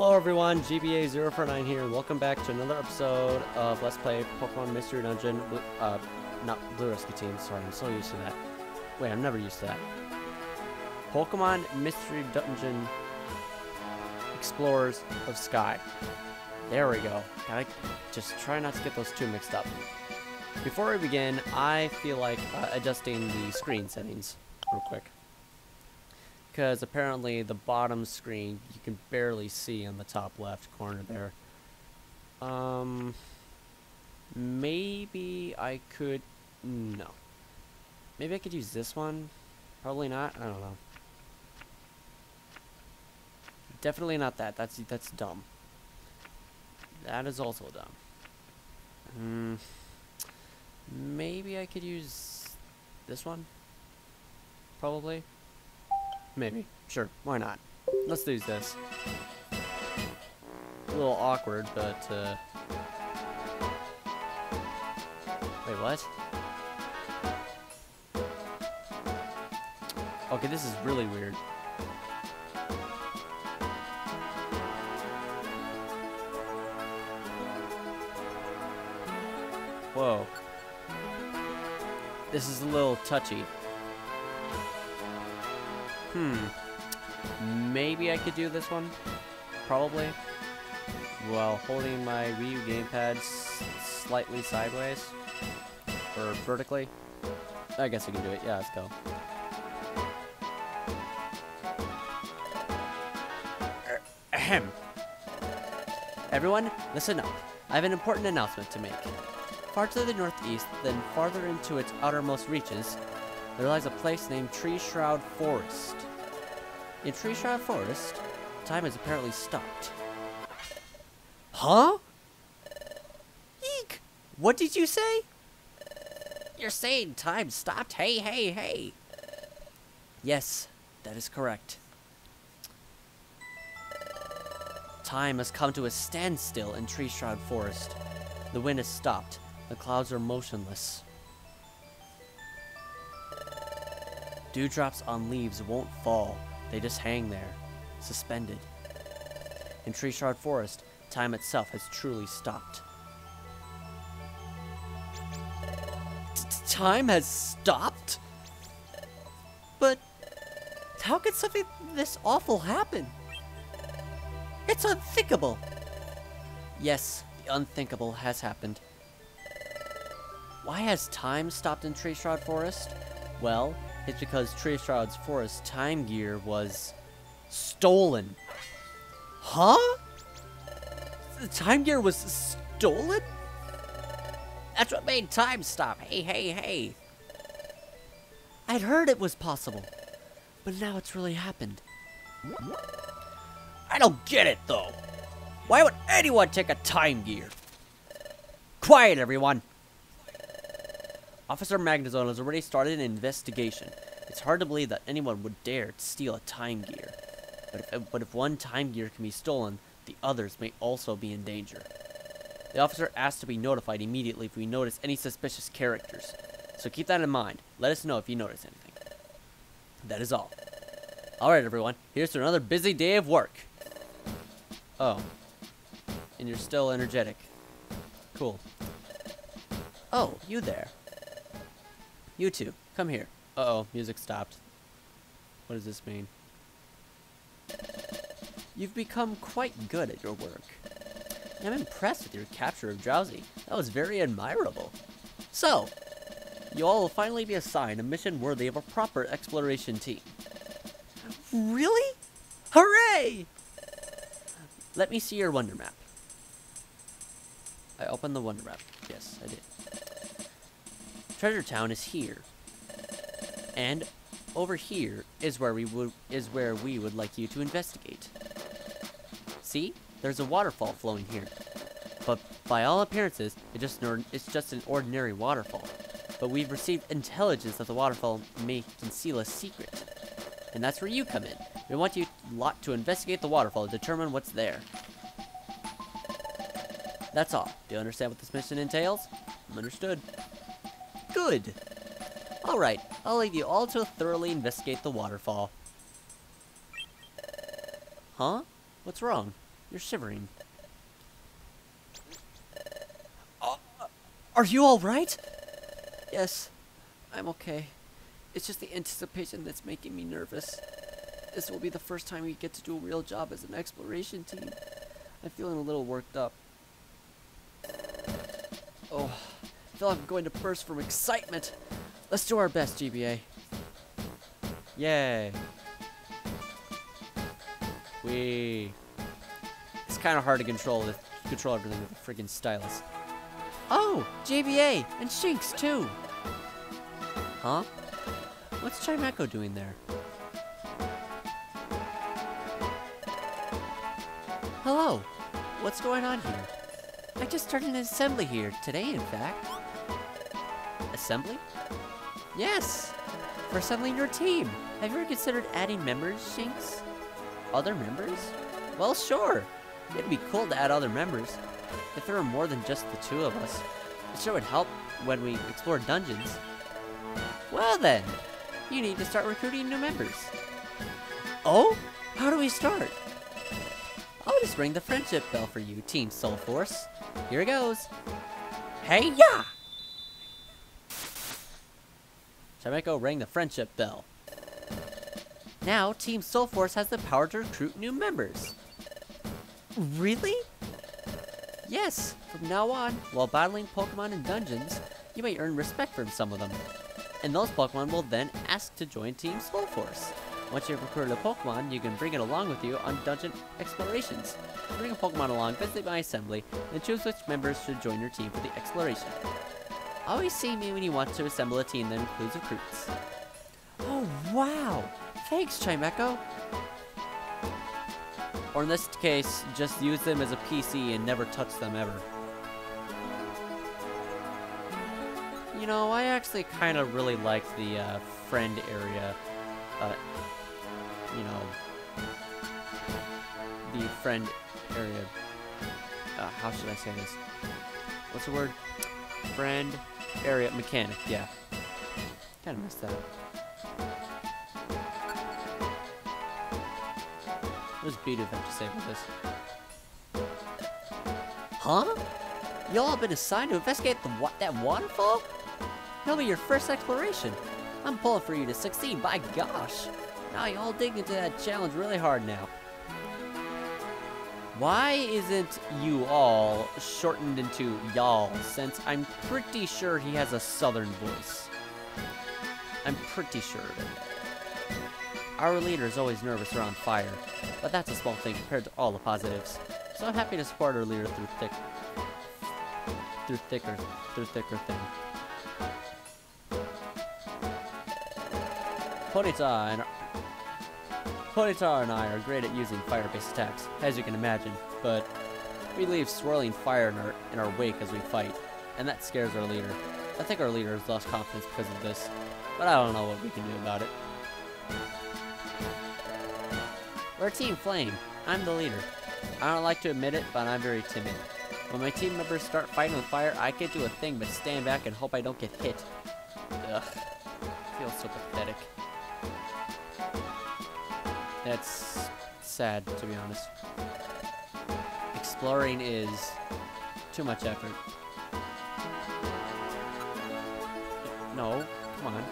Hello everyone, GBA049 here, and welcome back to another episode of Let's Play Pokemon Mystery Dungeon, uh, not Blue Rescue Team, sorry, I'm so used to that. Wait, I'm never used to that. Pokemon Mystery Dungeon Explorers of Sky. There we go. Gotta just try not to get those two mixed up. Before we begin, I feel like uh, adjusting the screen settings real quick because apparently the bottom screen you can barely see on the top left corner there. Um, maybe I could, no. Maybe I could use this one. Probably not. I don't know. Definitely not that. That's that's dumb. That is also dumb. Hmm. Maybe I could use this one. Probably. Maybe. Sure. Why not? Let's use this. A little awkward, but, uh... Wait, what? Okay, this is really weird. Whoa. This is a little touchy. Hmm. Maybe I could do this one. Probably. While holding my Wii U gamepad slightly sideways. Or vertically. I guess I can do it. Yeah, let's go. Ahem. Everyone, listen up. I have an important announcement to make. Far to the northeast, then farther into its outermost reaches, there lies a place named Treeshroud Forest. In Treeshroud Forest, time has apparently stopped. Huh? Eek! What did you say? You're saying time stopped? Hey, hey, hey! Yes, that is correct. Time has come to a standstill in Treeshroud Forest. The wind has stopped. The clouds are motionless. Dewdrops on leaves won't fall, they just hang there, suspended. In Treeshroud Forest, time itself has truly stopped. Time has stopped? But how could something this awful happen? It's unthinkable! Yes, the unthinkable has happened. Why has time stopped in Treeshroud Forest? Well, it's because Treeshroud's Forest time gear was stolen. Huh? The time gear was stolen? That's what made time stop. Hey, hey, hey. I'd heard it was possible, but now it's really happened. I don't get it, though. Why would anyone take a time gear? Quiet, everyone. Officer Magnezone has already started an investigation. It's hard to believe that anyone would dare to steal a time gear. But if, but if one time gear can be stolen, the others may also be in danger. The officer asked to be notified immediately if we notice any suspicious characters. So keep that in mind. Let us know if you notice anything. That is all. Alright everyone, here's to another busy day of work. Oh. And you're still energetic. Cool. Oh, you there. You two, come here. Uh-oh, music stopped. What does this mean? You've become quite good at your work. I'm impressed with your capture of Drowzee. That was very admirable. So, you all will finally be assigned a mission worthy of a proper exploration team. Really? Hooray! Let me see your wonder map. I opened the wonder map. Yes, I did. Treasure Town is here. And over here is where we would is where we would like you to investigate. See? There's a waterfall flowing here. But by all appearances, it just it's just an ordinary waterfall. But we've received intelligence that the waterfall may conceal a secret. And that's where you come in. We want you lot to investigate the waterfall to determine what's there. That's all. Do you understand what this mission entails? Understood. Good. Alright, I'll leave you all to thoroughly investigate the waterfall. Huh? What's wrong? You're shivering. Uh, are you alright? Yes, I'm okay. It's just the anticipation that's making me nervous. This will be the first time we get to do a real job as an exploration team. I'm feeling a little worked up. Oh, feel like I'm going to burst from excitement. Let's do our best, GBA. Yay. We. It's kind of hard to control the control everything with a friggin' stylus. Oh, GBA and Shinx too. Huh? What's Chimecho doing there? Hello. What's going on here? I just started an assembly here today, in fact. Assembly? Yes. For assembling your team. Have you ever considered adding members, Shinx? Other members? Well, sure. It'd be cool to add other members. If there were more than just the two of us. It sure would help when we explore dungeons. Well then, you need to start recruiting new members. Oh? How do we start? I'll just ring the friendship bell for you, Team Soul Force. Here it goes. Hey ya! Rang the friendship bell. Now, Team Soul Force has the power to recruit new members. Really? Yes, from now on, while battling Pokemon in dungeons, you may earn respect from some of them. And those Pokemon will then ask to join Team Soul Force. Once you've recruited a Pokemon, you can bring it along with you on dungeon explorations. Bring a Pokemon along, visit my assembly, and choose which members should join your team for the exploration. Always see me when you want to assemble a team that includes recruits. Oh, wow! Thanks, Chimecho! Or in this case, just use them as a PC and never touch them ever. You know, I actually kind of really like the uh, friend area. Uh, you know, the friend area. Uh, how should I say this? What's the word? Friend area mechanic. Yeah. Kind of messed that up. What does Bidoof have to say about this? Huh? Y'all have been assigned to investigate the wa that waterfall? It'll be your first exploration. I'm pulling for you to succeed, by gosh. Now y'all dig into that challenge really hard now. Why isn't you all shortened into y'all, since I'm pretty sure he has a southern voice? I'm pretty sure. Our leader is always nervous around fire, but that's a small thing compared to all the positives. So I'm happy to support our leader through thick, through thicker, through thicker thing. Ponyta and Ponyta and I are great at using fire-based attacks, as you can imagine, but we leave swirling fire in our, in our wake as we fight, and that scares our leader. I think our leader has lost confidence because of this, but I don't know what we can do about it. We're Team Flame. I'm the leader. I don't like to admit it, but I'm very timid. When my team members start fighting with fire, I can't do a thing but stand back and hope I don't get hit. Ugh. Feels so pathetic. That's sad, to be honest. Exploring is too much effort. No, come on.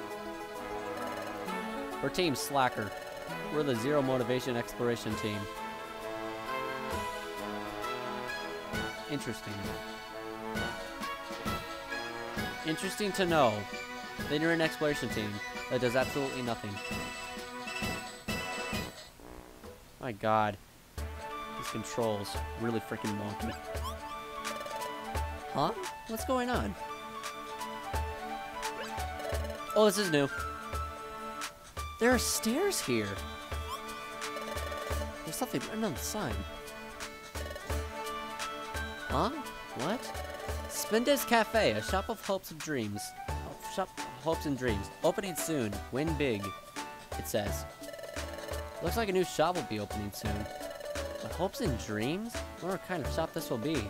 We're Team Slacker. We're the zero motivation exploration team. Interesting. Interesting to know that you're an exploration team that does absolutely nothing. My god. These controls really freaking wonky. Huh? What's going on? Oh, this is new. There are stairs here. There's something written on the sign. Huh? What? Spinda's Cafe, a shop of hopes and dreams. Oh, shop hopes and dreams. Opening soon. Win big. It says. Looks like a new shop will be opening soon. But hopes and dreams? I wonder what kind of shop this will be.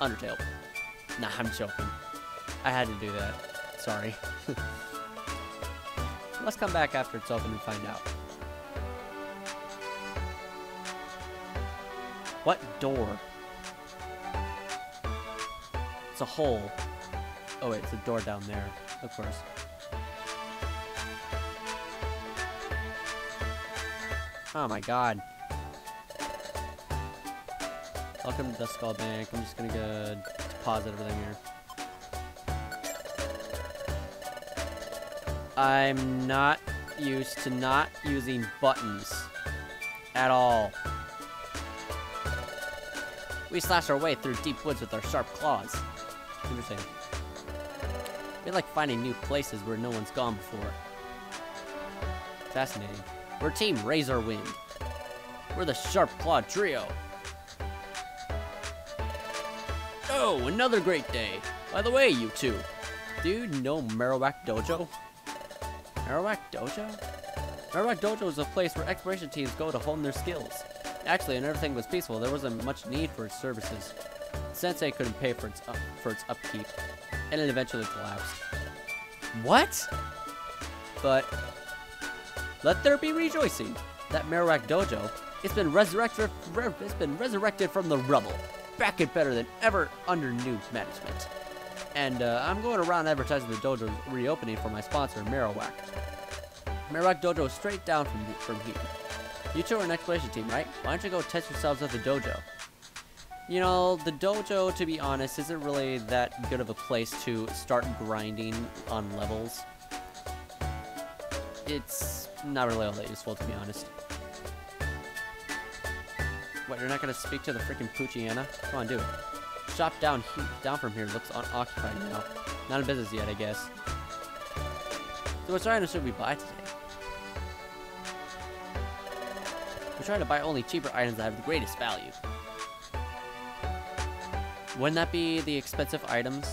Undertale. Nah, I'm joking. I had to do that. Sorry. Let's come back after it's open and find out. What door? It's a hole. Oh wait, it's a door down there, of course. Oh my god. Welcome to the Skull Bank. I'm just gonna go deposit everything here. I'm not used to not using buttons at all. We slash our way through deep woods with our sharp claws. Interesting. We like finding new places where no one's gone before. Fascinating. We're Team Razorwind. We're the Sharp Claw Trio. Oh, another great day. By the way, you two, do you know Marowak Dojo? Marowak Dojo? Marowak Dojo is a place where exploration teams go to hone their skills. Actually, when everything was peaceful, there wasn't much need for its services. Sensei couldn't pay for its up, for its upkeep, and it eventually collapsed. What? But let there be rejoicing. That Marowak Dojo, it's been resurrected. It's been resurrected from the rubble, back and better than ever under new management. And uh, I'm going around advertising the dojo's reopening for my sponsor, Marowak. Marowak Dojo is straight down from the, from here. You two are an exploration team, right? Why don't you go test yourselves at the dojo? You know, the dojo, to be honest, isn't really that good of a place to start grinding on levels. It's not really all that useful, to be honest. What, you're not gonna speak to the freaking Poochyena? Come on, do it. Shop down down from here looks unoccupied now. Not in business yet, I guess. So what items should we buy today? We're trying to buy only cheaper items that have the greatest value. Wouldn't that be the expensive items?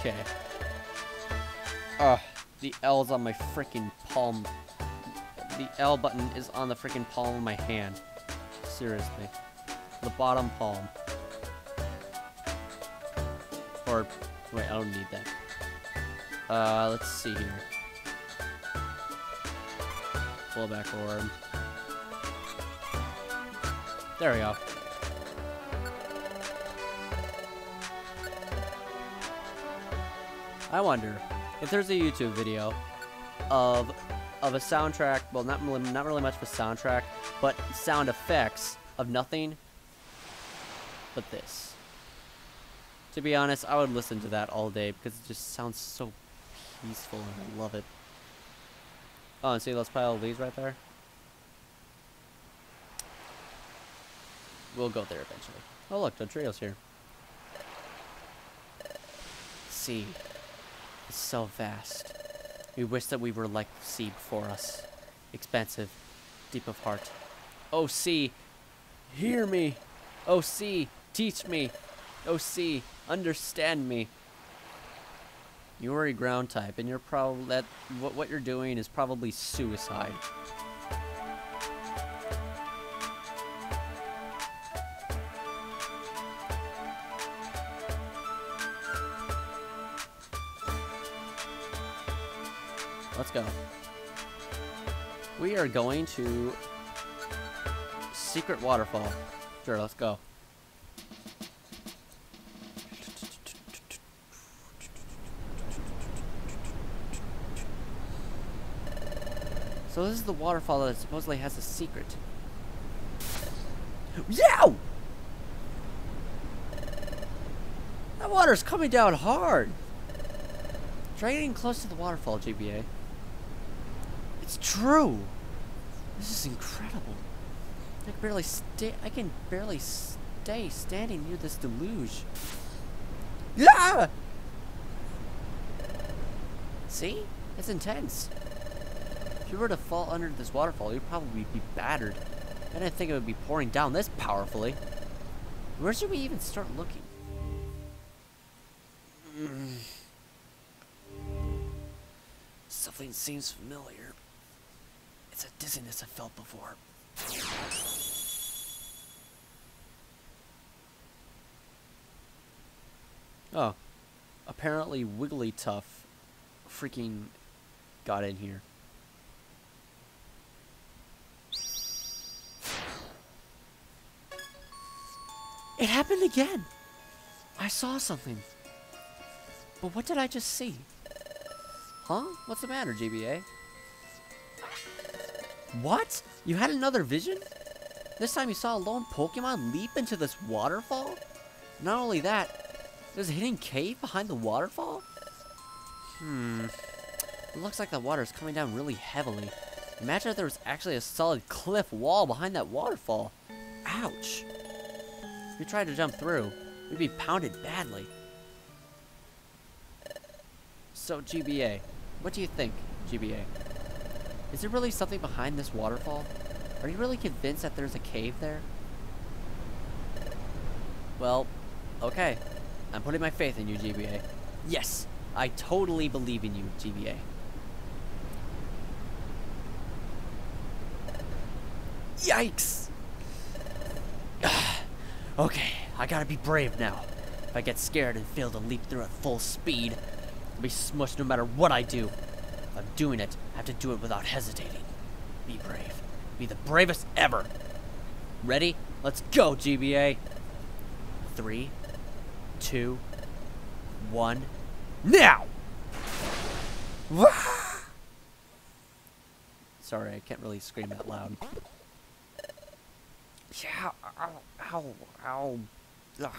Okay. Ugh, the L's on my freaking palm. The L button is on the freaking palm of my hand. Seriously. The bottom palm. Or, wait, I don't need that. Uh, let's see here. Pull back orb. There we go. I wonder if there's a YouTube video of of a soundtrack, well not really, not really much of a soundtrack, but sound effects of nothing but this. To be honest, I would listen to that all day because it just sounds so peaceful and I love it. Oh, and see those pile of leaves right there? We'll go there eventually. Oh look, Dodrio's here. See. It's so vast. We wish that we were like the sea before us. Expansive, deep of heart. Oh sea, hear me. Oh sea, teach me. Oh sea, understand me. You are a ground type, and you're probably that what what you're doing is probably suicide. Let's go. We are going to Secret Waterfall. Sure, let's go. So this is the waterfall that supposedly has a secret. Yow! That water's coming down hard. Try getting close to the waterfall, GBA. It's true. This is incredible. I can barely stay. I can barely stay standing near this deluge. Yeah. See? It's intense. If you were to fall under this waterfall, you'd probably be battered. I didn't think it would be pouring down this powerfully. Where should we even start looking? Hmm. Something seems familiar. It's dizziness I felt before. Oh. Apparently Wigglytuff freaking got in here. It happened again! I saw something. But what did I just see? Huh? What's the matter, GBA? What? You had another vision? This time you saw a lone Pokemon leap into this waterfall? Not only that, there's a hidden cave behind the waterfall? Hmm. It looks like the water is coming down really heavily. Imagine if there was actually a solid cliff wall behind that waterfall. Ouch. If we tried to jump through, we'd be pounded badly. So, GBA, what do you think, GBA? Is there really something behind this waterfall? Are you really convinced that there's a cave there? Well, okay. I'm putting my faith in you, GBA. Yes, I totally believe in you, GBA. Yikes! okay, I gotta be brave now. If I get scared and fail to leap through at full speed, I'll be smushed no matter what I do. If I'm doing it, I have to do it without hesitating. Be brave. Be the bravest ever. Ready? Let's go, GBA. Three, two, one, now! Sorry, I can't really scream that loud. Yeah, ow, ow, ow. Ugh.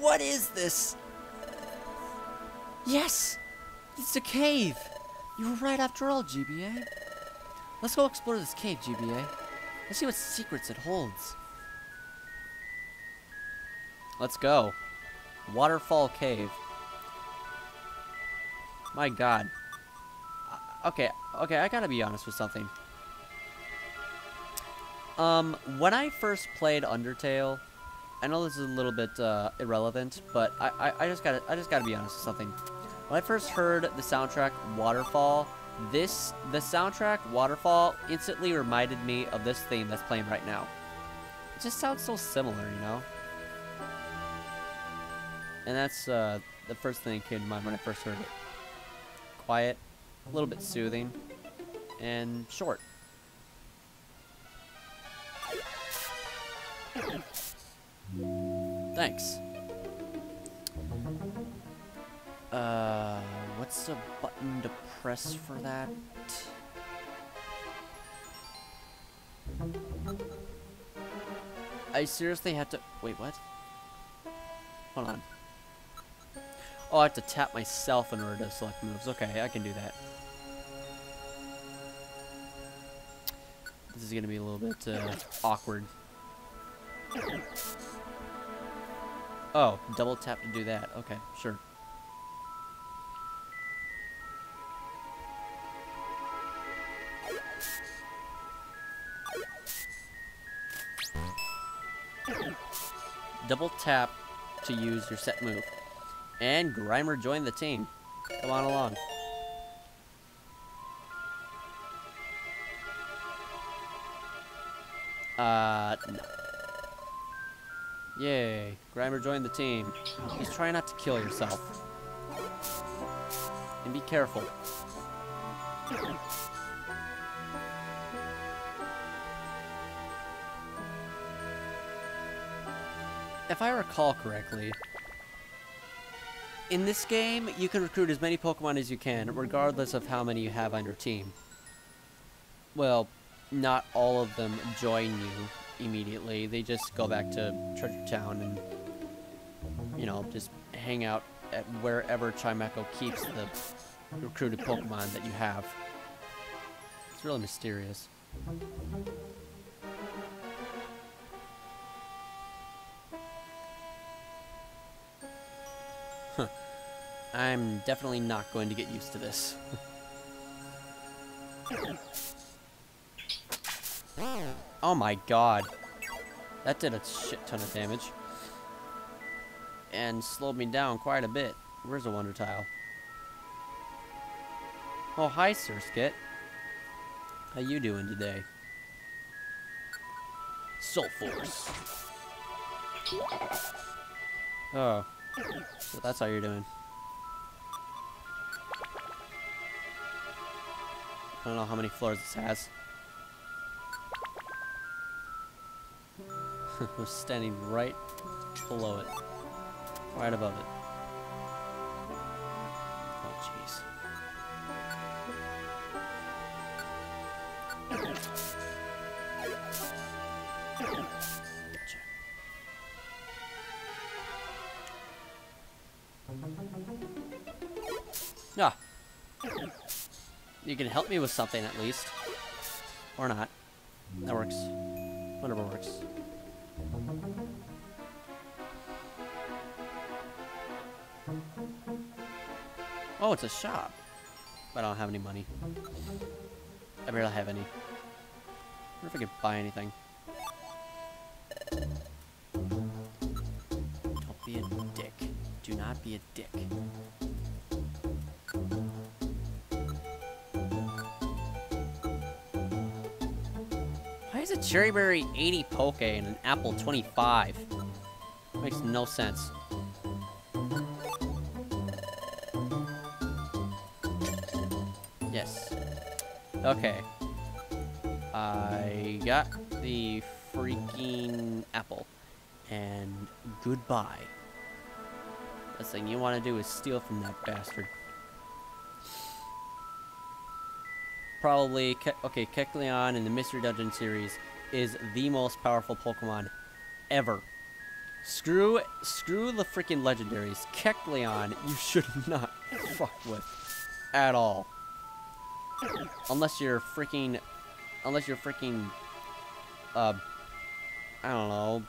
What is this? Yes! It's a cave! You were right after all, GBA. Let's go explore this cave, GBA. Let's see what secrets it holds. Let's go. Waterfall Cave. My god. Uh, okay, okay, I gotta be honest with something. Um, when I first played Undertale, I know this is a little bit uh, irrelevant, but I, I, I just gotta I just gotta be honest with something. When I first heard the soundtrack Waterfall, this the soundtrack Waterfall instantly reminded me of this theme that's playing right now. It just sounds so similar, you know. And that's uh, the first thing that came to mind when I first heard it. Quiet, a little bit soothing, and short. Thanks. Uh, what's the button to press for that? I seriously have to- wait, what? Hold on. Oh, I have to tap myself in order to select moves. Okay, I can do that. This is to be a little bit uh, awkward. Oh, double tap to do that. Okay, sure. Double tap to use your set move. And Grimer joined the team. Come on along. Uh, no. Yay, Grimer joined the team. He's trying not to kill yourself. And be careful. If I recall correctly, in this game, you can recruit as many Pokemon as you can, regardless of how many you have on your team. Well, not all of them join you immediately. They just go back to Treasure Town and, you know, just hang out at wherever Chimecho keeps the recruited Pokemon that you have. It's really mysterious. I'm definitely not going to get used to this. oh my god. That did a shit ton of damage. And slowed me down quite a bit. Where's the Wonder Tile? Oh, hi, Surskit. How you doing today? Soul Force. Oh. So that's how you're doing. I don't know how many floors this has. We're standing right below it. Right above it. You can help me with something at least. Or not. That works. Whatever works. Oh, it's a shop. But I don't have any money. I barely have any. wonder if I could buy anything. Don't be a dick. Do not be a dick. A cherry berry 80 poke and an apple 25? Makes no sense. Yes. Okay. I got the freaking apple. And goodbye. Last thing you want to do is steal from that bastard. Probably, Ke okay, Kecleon in the Mystery Dungeon series is the most powerful Pokemon ever. Screw, screw the freaking legendaries. Kecleon, you should not fuck with at all. Unless you're freaking, unless you're freaking, uh, I don't know,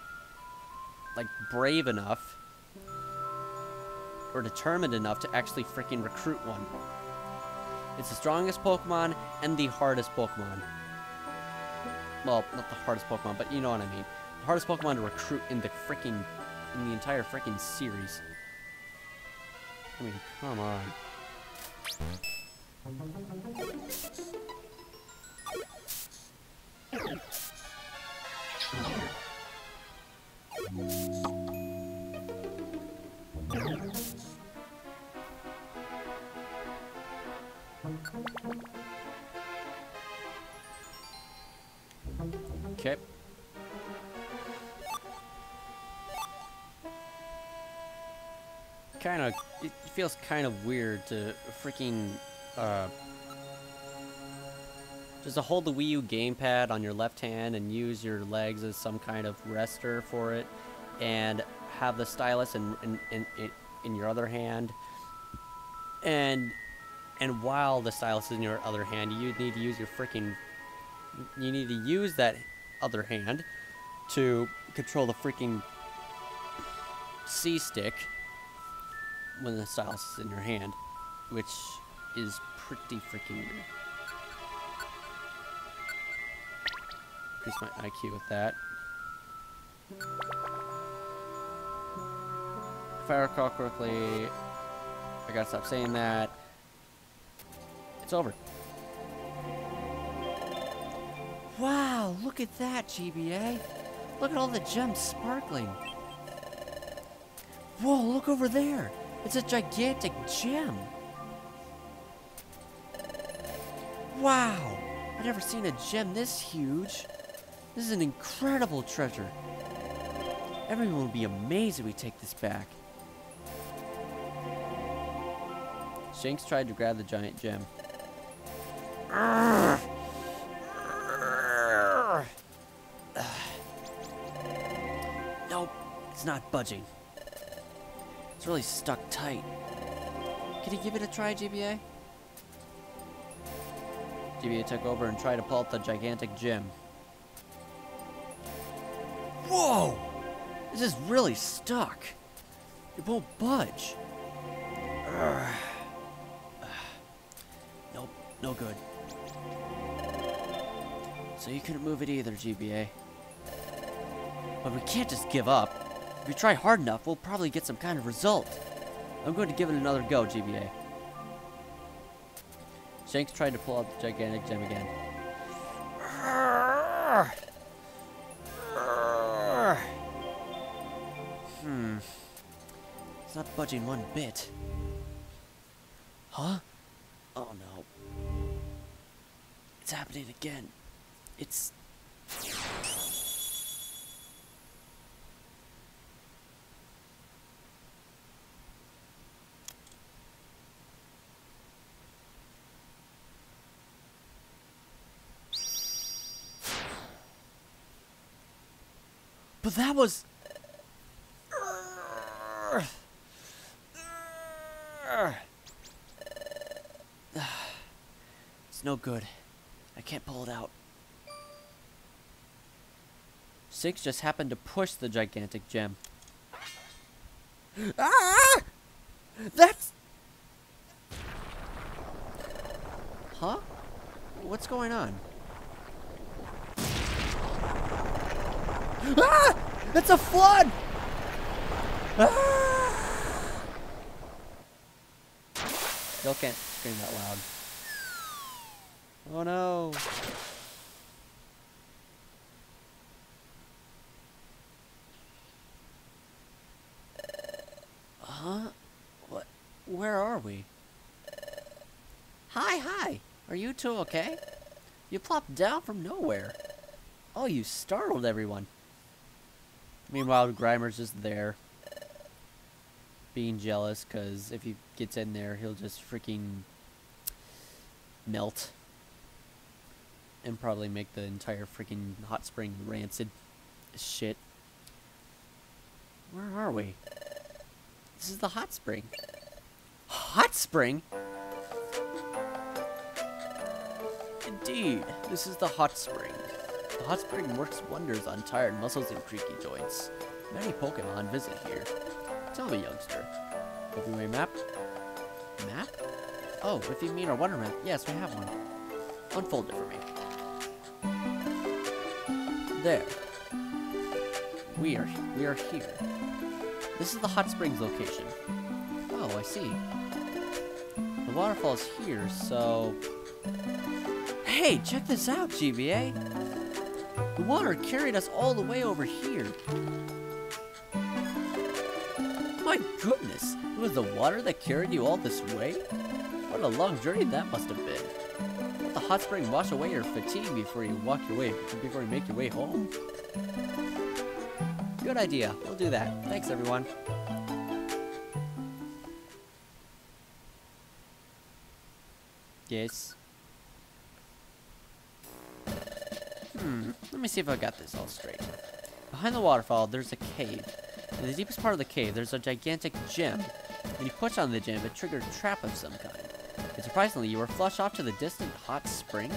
like brave enough or determined enough to actually freaking recruit one. It's the strongest Pokemon and the hardest Pokemon. Well, not the hardest Pokemon, but you know what I mean. The hardest Pokemon to recruit in the freaking, in the entire freaking series. I mean, come on. Feels kind of weird to freaking, uh, just to hold the Wii U gamepad on your left hand and use your legs as some kind of rester for it, and have the stylus in in, in, in, in your other hand, and and while the stylus is in your other hand, you need to use your freaking, you need to use that other hand to control the freaking C stick when the stylus is in your hand, which is pretty freaking weird. Increase my IQ with that. If I recall correctly, I gotta stop saying that. It's over. Wow, look at that, GBA. Look at all the gems sparkling. Whoa, look over there. It's a gigantic gem. Wow, I've never seen a gem this huge. This is an incredible treasure. Everyone will be amazed if we take this back. Shinx tried to grab the giant gem. Nope, it's not budging. It's really stuck tight. Can you give it a try, GBA? GBA took over and tried to pull out the gigantic gem. Whoa! This is really stuck. It won't budge. Urgh. Nope, no good. So you couldn't move it either, GBA. But we can't just give up. If we try hard enough, we'll probably get some kind of result. I'm going to give it another go, GBA. Shinx tried to pull out the gigantic gem again. Hmm. It's not budging one bit. Huh? Oh no. It's happening again. It's... that was. It's no good. I can't pull it out. Shinx just happened to push the gigantic gem. Ah! That's. Huh? What's going on? Ah! It's a flood! Ah! Still can't scream that loud. Oh no. Huh? What? Where are we? Hi, hi. Are you two okay? You plopped down from nowhere. Oh, you startled everyone. Meanwhile, Grimer's just there. Being jealous, because if he gets in there, he'll just freaking melt. And probably make the entire freaking hot spring rancid shit. Where are we? This is the hot spring. Hot spring? Indeed, this is the hot spring. The hot spring works wonders on tired muscles and creaky joints. Many Pokemon visit here. Tell me, youngster. Everyway map? Map? Oh, if you mean our wonder map, yes, we have one. Unfold it for me. There. We are we are here. This is the hot springs location. Oh, I see. The waterfall's here, so Hey, check this out, GBA. The water carried us all the way over here. My goodness, it was the water that carried you all this way? What a long journey that must have been. Let the hot spring wash away your fatigue before you walk your way, before you make your way home. Good idea. We'll do that. Thanks, everyone. Yes. See if I got this all straight. Behind the waterfall, there's a cave. In the deepest part of the cave, there's a gigantic gem. When you push on the gem, it triggers a trap of some kind. And surprisingly, you were flushed off to the distant hot spring?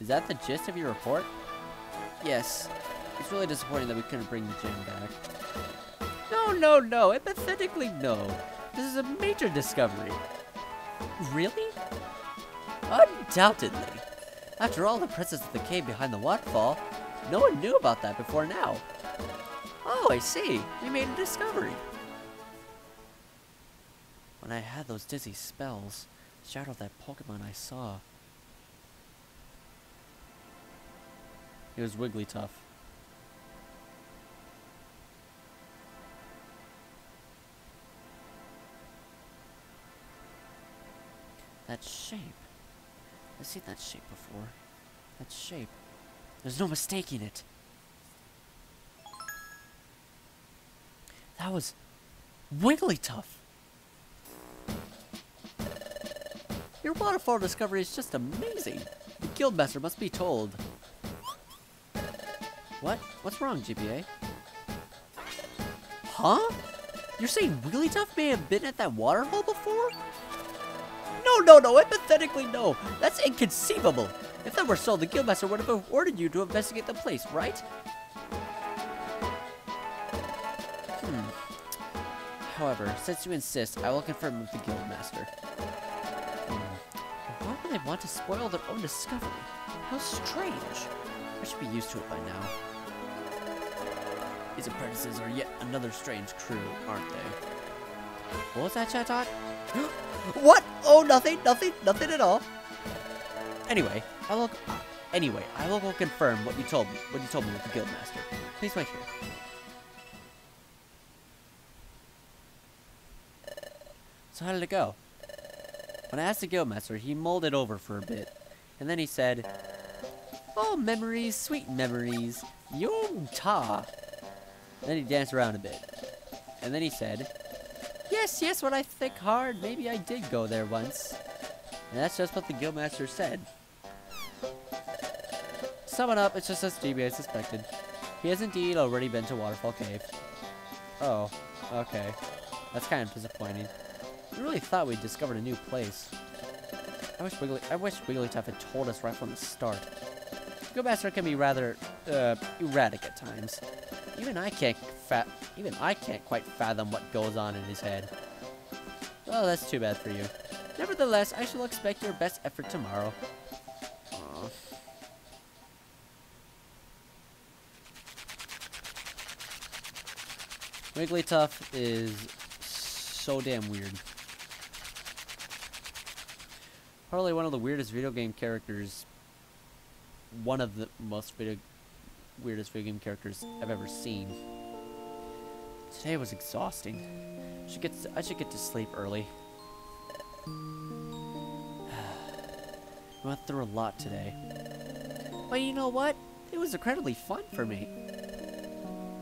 Is that the gist of your report? Yes. It's really disappointing that we couldn't bring the gem back. No, no, no. Empathetically, no. This is a major discovery. Really? Undoubtedly. After all, the presence of the cave behind the waterfall, no one knew about that before now. Oh, I see. We made a discovery. When I had those dizzy spells, shadow of that Pokemon I saw. It was Wigglytuff. That shape. I've seen that shape before. That shape. There's no mistaking it. That was Wigglytuff. Your waterfall discovery is just amazing. The Guildmaster must be told. What? What's wrong, GBA? Huh? You're saying Wigglytuff may have been at that waterfall before? No, no, no, empathetically no. That's inconceivable. If that were so, the Guildmaster would have ordered you to investigate the place, right? Hmm. However, since you insist, I will confirm with the Guildmaster. Hmm. Why would they want to spoil their own discovery? How strange. I should be used to it by now. These apprentices are yet another strange crew, aren't they? What was that, Chatot? what? Oh, nothing, nothing, nothing at all. Anyway, I will. Uh, anyway, I will go confirm what you told me. What you told me with the guildmaster. Please wait here. So how did it go? When I asked the guildmaster, he mulled it over for a bit, and then he said, "Oh, memories, sweet memories, yum ta." Then he danced around a bit, and then he said, Yes, yes, when I think hard, maybe I did go there once. And that's just what the Guildmaster said. Sum it up, it's just as GBA suspected. He has indeed already been to Waterfall Cave. Oh, okay. That's kind of disappointing. We really thought we'd discovered a new place. I wish Wiggly I wish Wigglytuff had told us right from the start. Guildmaster can be rather uh, erratic at times. Even I can't fa even I can't quite fathom what goes on in his head. Well, that's too bad for you. Nevertheless, I shall expect your best effort tomorrow. Wigglytuff is so damn weird. Probably one of the weirdest video game characters. One of the most video weirdest video game characters I've ever seen. Today was exhausting. Should get I should get to sleep early. I went through a lot today. But you know what? It was incredibly fun for me.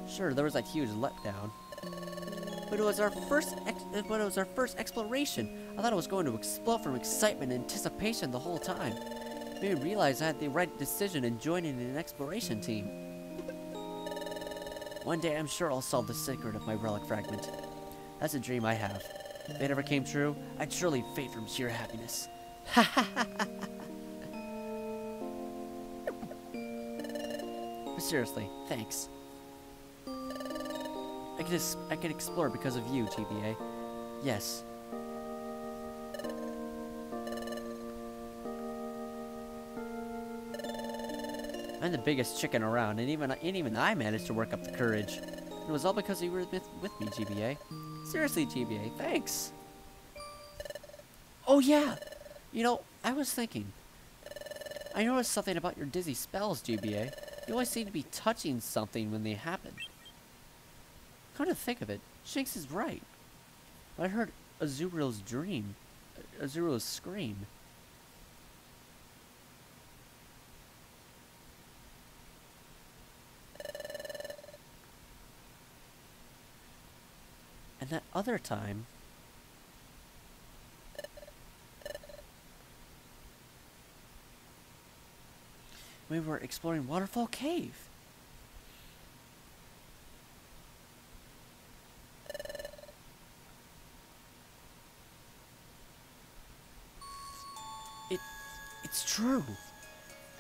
Sure, there was that huge letdown. But it was our first but it was our first exploration. I thought I was going to explode from excitement and anticipation the whole time. Made me realize I had the right decision in joining an exploration team. One day I'm sure I'll solve the secret of my relic fragment. That's a dream I have. If it ever came true, I'd surely faint from sheer happiness. Ha ha ha but seriously, thanks. I can, I can explore because of you, GBA. Yes. I'm the biggest chicken around, and even and even I managed to work up the courage. It was all because you were with, with me, GBA. Seriously, GBA, thanks. Oh yeah, you know, I was thinking. I noticed something about your dizzy spells, GBA. You always seem to be touching something when they happen. Come to think of it, Shinx is right. I heard Azurill's dream, Azurill's scream. And that other time, we were exploring Waterfall Cave. It's true.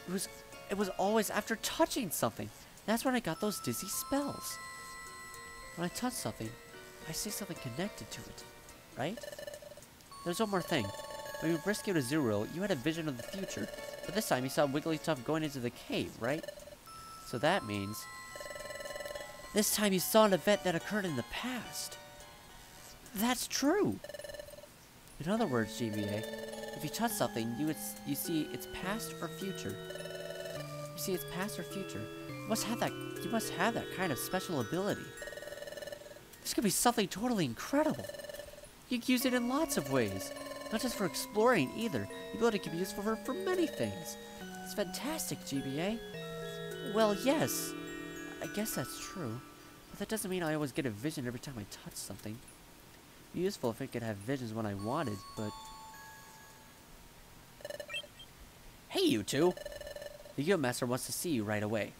It was, it was always after touching something. That's when I got those dizzy spells. When I touch something, I see something connected to it, right? There's one more thing. When you rescued Azurill, you had a vision of the future, but this time you saw Wigglytuff going into the cave, right? So that means... This time you saw an event that occurred in the past. That's true! In other words, GBA, if you touch something, you, would, you see its past or future. You see its past or future. You must have that, you must have that kind of special ability. This could be something totally incredible. You could use it in lots of ways. Not just for exploring either. The ability can be useful for, for many things. It's fantastic, GBA. Well, yes. I guess that's true. But that doesn't mean I always get a vision every time I touch something. Useful if it could have visions when I wanted, but... you two! The Guildmaster wants to see you right away.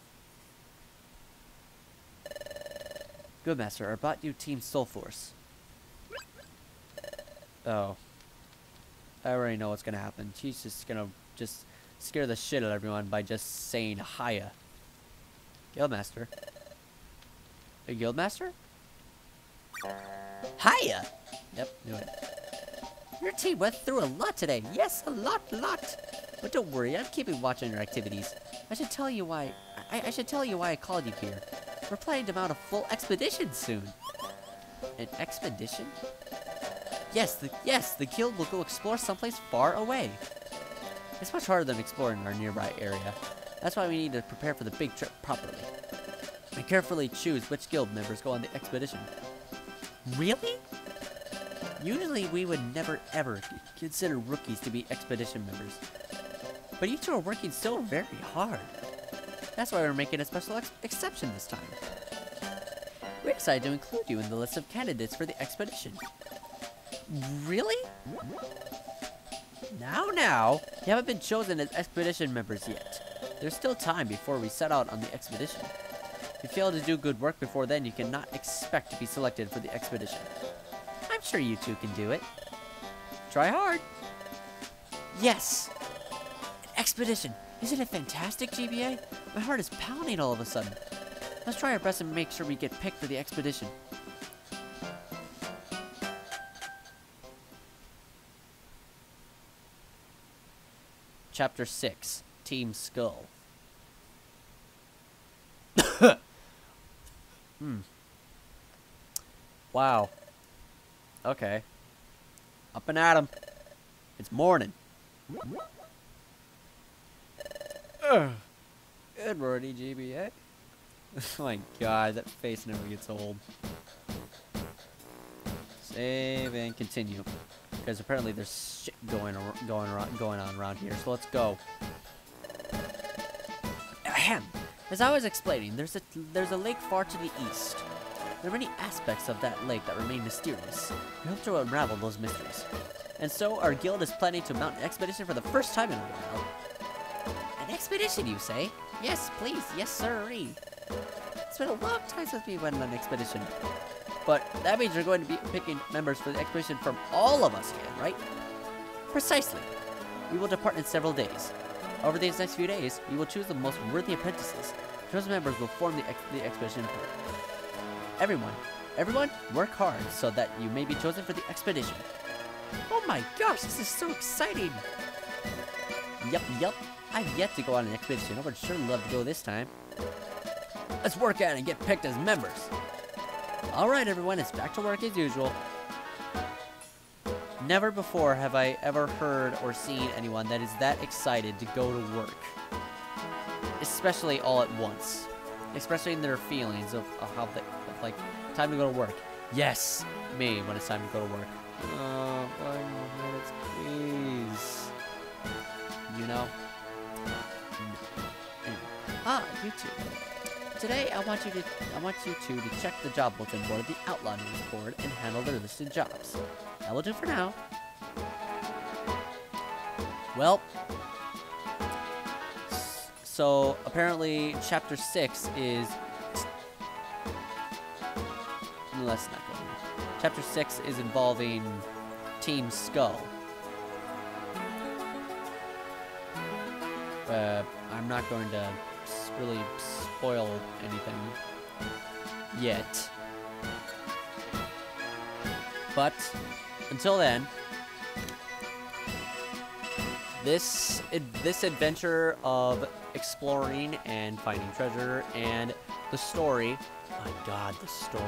Guildmaster, I brought you Team Soul Force. Oh. I already know what's gonna happen. She's just gonna just scare the shit out of everyone by just saying hiya. Guildmaster. A Guildmaster? Hiya! Yep, knew it. Your team went through a lot today. Yes, a lot, lot. But don't worry, I'm keeping watch on your activities. I should tell you why. I, I should tell you why I called you here. We're planning to mount a full expedition soon. An expedition? Yes, the, yes, the guild will go explore someplace far away. It's much harder than exploring our nearby area. That's why we need to prepare for the big trip properly. And carefully choose which guild members go on the expedition. Really? Usually we would never ever consider rookies to be expedition members. But you two are working so hmm. very hard. That's why we're making a special ex exception this time. We decided to include you in the list of candidates for the expedition. Really? Now, now, you haven't been chosen as expedition members yet. There's still time before we set out on the expedition. If you fail to do good work before then, you cannot expect to be selected for the expedition. I'm sure you two can do it. Try hard. Yes! Expedition! Isn't it fantastic, GBA? My heart is pounding all of a sudden. Let's try our best and make sure we get picked for the expedition. Chapter 6 Team Skull. hmm. Wow. Okay. Up and at 'em. It's morning. Good morning, GBA. oh my god, that face never gets old. Save and continue. Because apparently there's shit going ar- going around, going on around here. So let's go. Ahem. As I was explaining, there's a there's a lake far to the east. There are many aspects of that lake that remain mysterious. We hope to unravel those mysteries. And so our guild is planning to mount an expedition for the first time in a while. An expedition, you say? Yes, please. Yes, sirree. It's been a long time since we went on an expedition. But that means you're going to be picking members for the expedition from all of us again, right? Precisely. We will depart in several days. Over these next few days, we will choose the most worthy apprentices. Those members will form the, ex the expedition. Everyone, everyone, work hard so that you may be chosen for the expedition. Oh my gosh, this is so exciting! Yup, yup. I've yet to go on an expedition. I would sure love to go this time. Let's work at it and get picked as members. Alright everyone, it's back to work as usual. Never before have I ever heard or seen anyone that is that excited to go to work. Especially all at once. Especially in their feelings of, of how they, of like, time to go to work. Yes, me, when it's time to go to work. Oh, five minutes, please. You know? You two. Today, I want you to I want you two to check the job bulletin board of the Outlaw News board and handle their listed jobs. That will do for now. Well, so apparently, chapter six is. No, let's not go. Chapter six is involving Team Skull. Uh, I'm not going to really spoil anything yet. But until then, this this adventure of exploring and finding treasure and the story, my God, the story!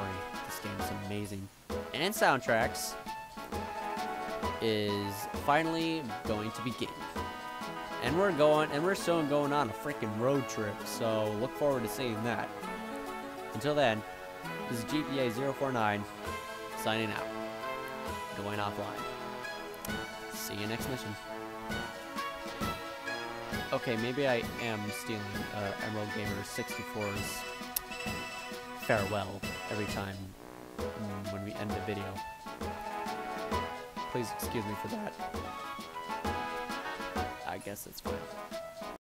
This game is amazing, and soundtracks is finally going to begin. And we're going, and we're soon going on a freaking road trip, so look forward to seeing that. Until then, this is GBA 049 signing out. Going offline. See you next mission. Okay, maybe I am stealing uh, Emerald Gamer 64's farewell every time when we end the video. Please excuse me for that. I guess it's fine.